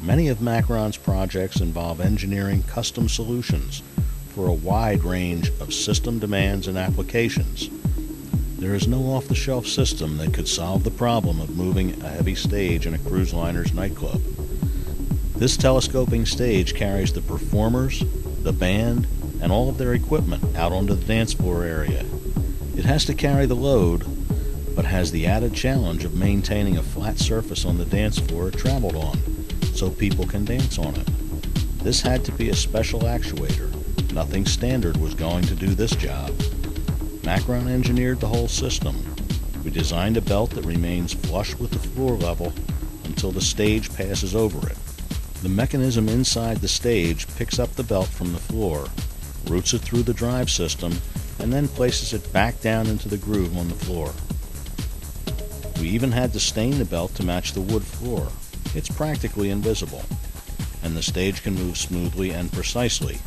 Many of Macron's projects involve engineering custom solutions for a wide range of system demands and applications. There is no off the shelf system that could solve the problem of moving a heavy stage in a cruise liner's nightclub. This telescoping stage carries the performers, the band, and all of their equipment out onto the dance floor area. It has to carry the load, but has the added challenge of maintaining a flat surface on the dance floor it traveled on, so people can dance on it. This had to be a special actuator. Nothing standard was going to do this job. Macron engineered the whole system. We designed a belt that remains flush with the floor level until the stage passes over it. The mechanism inside the stage picks up the belt from the floor, routes it through the drive system, and then places it back down into the groove on the floor. We even had to stain the belt to match the wood floor. It's practically invisible, and the stage can move smoothly and precisely.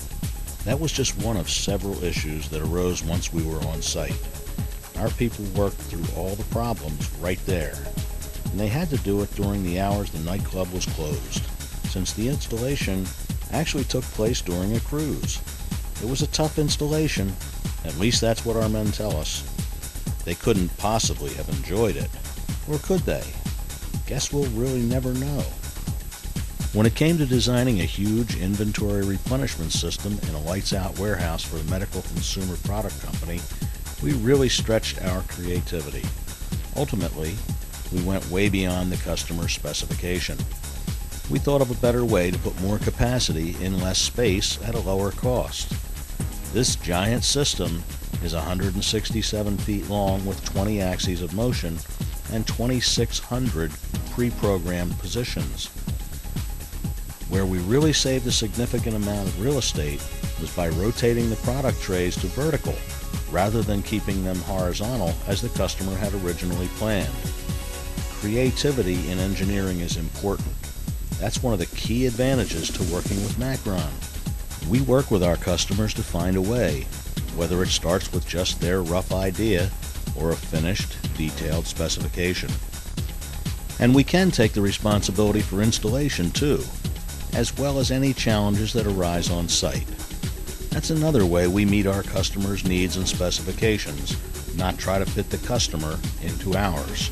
That was just one of several issues that arose once we were on site. Our people worked through all the problems right there, and they had to do it during the hours the nightclub was closed since the installation actually took place during a cruise. It was a tough installation, at least that's what our men tell us. They couldn't possibly have enjoyed it. Or could they? Guess we'll really never know. When it came to designing a huge inventory replenishment system in a lights out warehouse for a medical consumer product company, we really stretched our creativity. Ultimately, we went way beyond the customer specification we thought of a better way to put more capacity in less space at a lower cost. This giant system is 167 feet long with 20 axes of motion and 2,600 pre-programmed positions. Where we really saved a significant amount of real estate was by rotating the product trays to vertical rather than keeping them horizontal as the customer had originally planned. Creativity in engineering is important. That's one of the key advantages to working with Macron. We work with our customers to find a way, whether it starts with just their rough idea or a finished, detailed specification. And we can take the responsibility for installation too, as well as any challenges that arise on site. That's another way we meet our customers' needs and specifications, not try to fit the customer into ours.